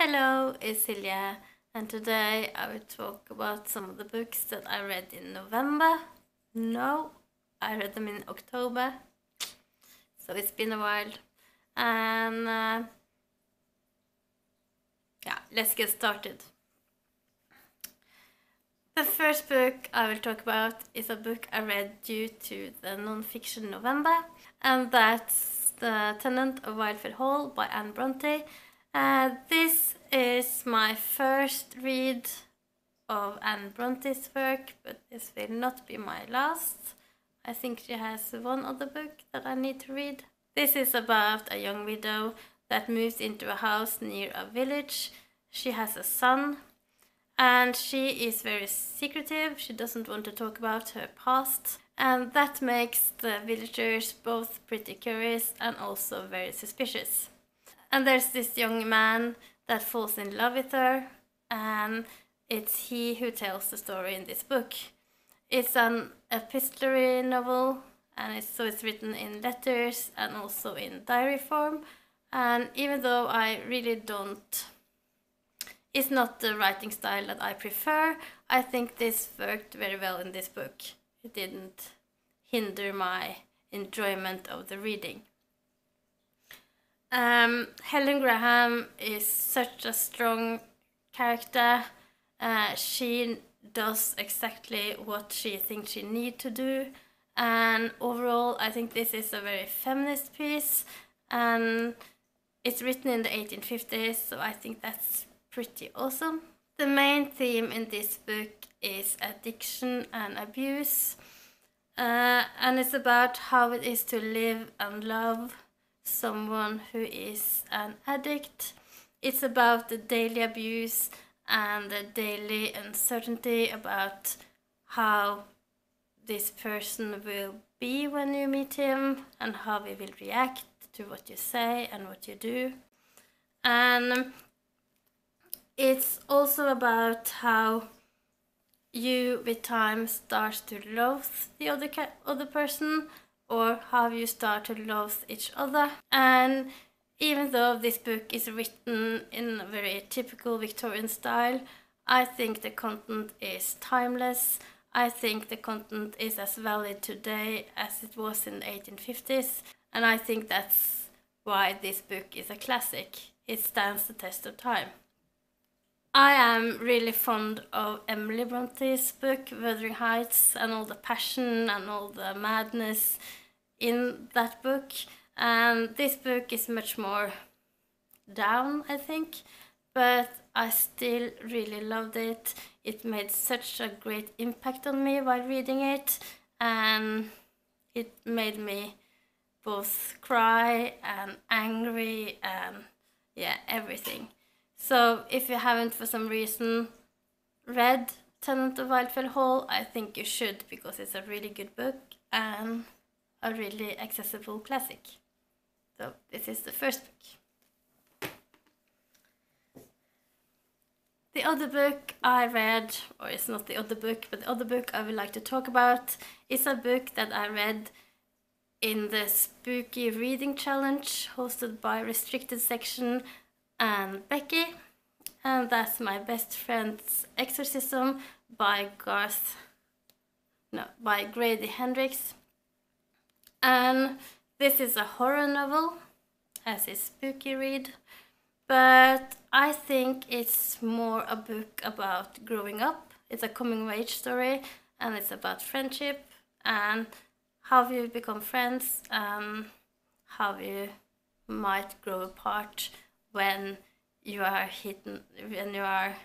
Hello, it's Silje, and today I will talk about some of the books that I read in November. No, I read them in October, so it's been a while. And uh, yeah, let's get started. The first book I will talk about is a book I read due to the non-fiction November, and that's The Tenant of Wildfell Hall by Anne Bronte. Uh, this is my first read of Anne Bronte's work, but this will not be my last. I think she has one other book that I need to read. This is about a young widow that moves into a house near a village. She has a son, and she is very secretive. She doesn't want to talk about her past, and that makes the villagers both pretty curious and also very suspicious. And there's this young man that falls in love with her, and it's he who tells the story in this book. It's an epistolary novel, and it's, so it's written in letters and also in diary form. And even though I really don't, it's not the writing style that I prefer, I think this worked very well in this book. It didn't hinder my enjoyment of the reading. Um, Helen Graham is such a strong character. Uh, she does exactly what she thinks she needs to do. And overall, I think this is a very feminist piece. And it's written in the 1850s, so I think that's pretty awesome. The main theme in this book is addiction and abuse. Uh, and it's about how it is to live and love someone who is an addict. It's about the daily abuse and the daily uncertainty about how this person will be when you meet him and how he will react to what you say and what you do. And it's also about how you with time start to loathe the other other person or how you start to love each other. And even though this book is written in a very typical Victorian style, I think the content is timeless. I think the content is as valid today as it was in the 1850s, and I think that's why this book is a classic. It stands the test of time. I am really fond of Emily Bronte's book, Wuthering Heights, and all the passion and all the madness in that book. And this book is much more down, I think, but I still really loved it. It made such a great impact on me while reading it, and it made me both cry and angry and yeah, everything. So if you haven't for some reason read Tenant of Wildfell Hall, I think you should because it's a really good book and a really accessible classic. So this is the first book. The other book I read, or it's not the other book, but the other book I would like to talk about is a book that I read in the Spooky Reading Challenge hosted by Restricted Section and Becky. And that's My Best Friend's Exorcism by Garth, no, by Grady Hendrix. And this is a horror novel, as a Spooky Read, but I think it's more a book about growing up. It's a coming of age story, and it's about friendship and how you become friends and how you might grow apart when you are hitting when you are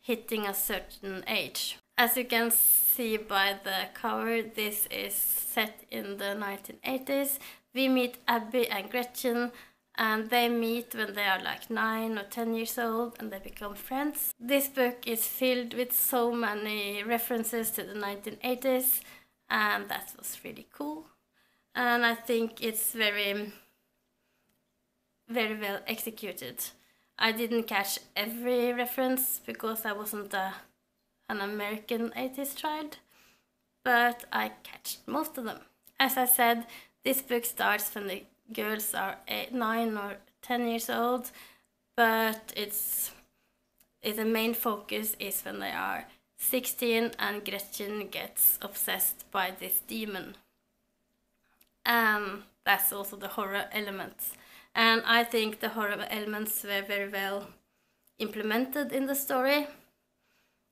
hitting a certain age. As you can see by the cover, this is set in the 1980s. We meet Abby and Gretchen and they meet when they are like 9 or 10 years old and they become friends. This book is filled with so many references to the 1980s and that was really cool. And I think it's very, very well executed. I didn't catch every reference because I wasn't a, an American 80s child, but I catched most of them. As I said, this book starts when the girls are eight, 9 or 10 years old, but it's, it's the main focus is when they are 16 and Gretchen gets obsessed by this demon. And that's also the horror elements. And I think the horror elements were very well implemented in the story.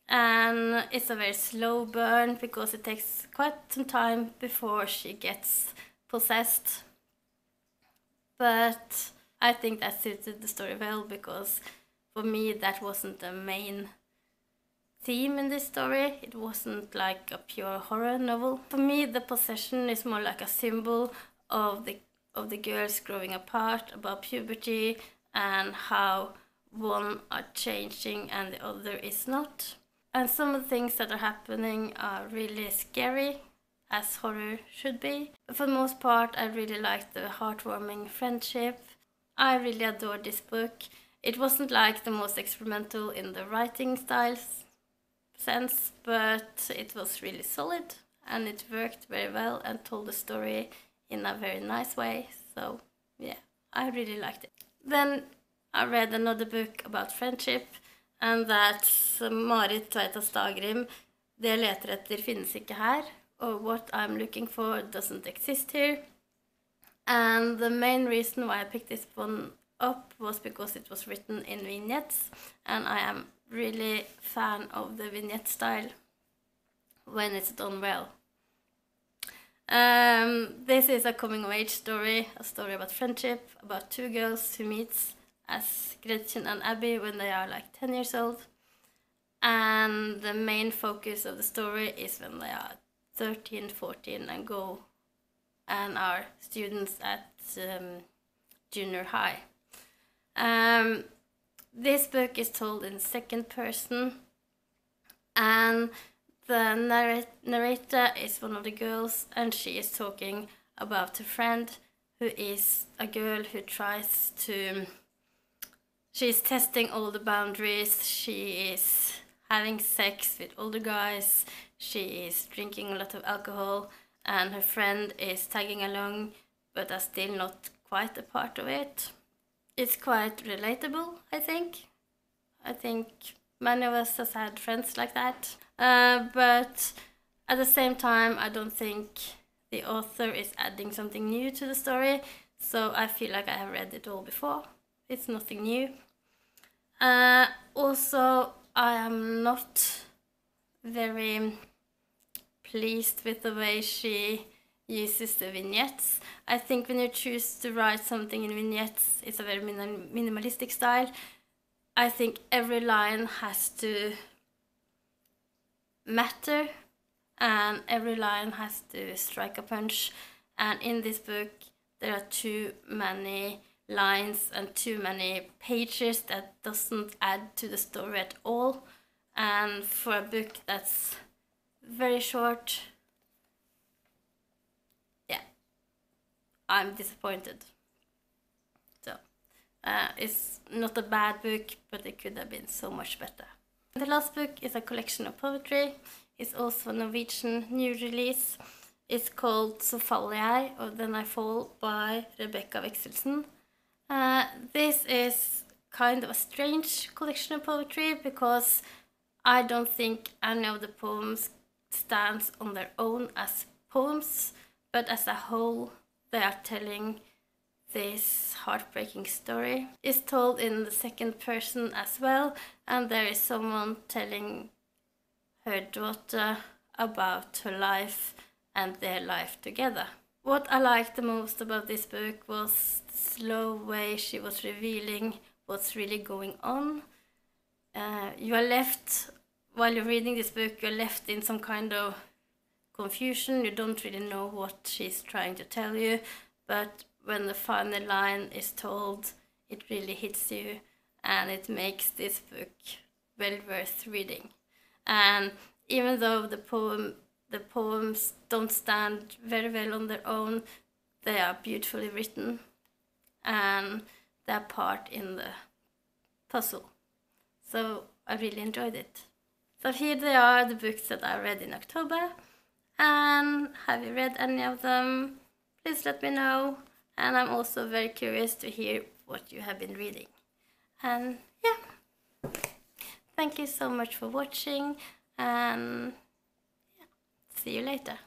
And it's a very slow burn because it takes quite some time before she gets possessed. But I think that suited the story well because for me that wasn't the main theme in this story. It wasn't like a pure horror novel. For me, the possession is more like a symbol of the of the girls growing apart, about puberty, and how one are changing and the other is not. And some of the things that are happening are really scary, as horror should be. For the most part, I really liked the heartwarming friendship. I really adored this book. It wasn't like the most experimental in the writing styles sense, but it was really solid and it worked very well and told the story in a very nice way. So, yeah, I really liked it. Then I read another book about friendship, and that's Mari Tveita Stagrim. Det jeg leter etter, finnes ikke her. Or what I'm looking for doesn't exist here. And the main reason why I picked this one up was because it was written in vignettes, and I am really fan of the vignette style when it's done well. Um, this is a coming of age story, a story about friendship, about two girls who meets as Gretchen and Abby when they are like 10 years old. And the main focus of the story is when they are 13, 14 and go and are students at um, junior high. Um, this book is told in second person, and the narrator is one of the girls, and she is talking about a friend who is a girl who tries to. She's testing all the boundaries. She is having sex with older guys. She is drinking a lot of alcohol, and her friend is tagging along, but are still not quite a part of it it's quite relatable, I think. I think many of us have had friends like that. Uh, but at the same time, I don't think the author is adding something new to the story. So I feel like I have read it all before. It's nothing new. Uh, also, I am not very pleased with the way she uses the vignettes. I think when you choose to write something in vignettes, it's a very minim minimalistic style. I think every line has to matter and every line has to strike a punch. And in this book, there are too many lines and too many pages that doesn't add to the story at all. And for a book that's very short, yeah, I'm disappointed. So, uh, it's not a bad book, but it could have been so much better. The last book is a collection of poetry. It's also a Norwegian new release. It's called Så faller or Then I Fall by Rebecca Wexelsen. Uh, this is kind of a strange collection of poetry because I don't think any of the poems stands on their own as poems, but as a whole they are telling this heartbreaking story. is told in the second person as well, and there is someone telling her daughter about her life and their life together. What I liked the most about this book was the slow way she was revealing what's really going on. Uh, you are left, while you're reading this book, you're left in some kind of confusion. You don't really know what she's trying to tell you, but when the final line is told, it really hits you and it makes this book well worth reading. And even though the poem the poems don't stand very well on their own, they are beautifully written and they're part in the puzzle. So I really enjoyed it. So here they are, the books that I read in October. And have you read any of them? Please let me know. And I'm also very curious to hear what you have been reading. And yeah, thank you so much for watching and yeah, see you later.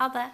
Ha!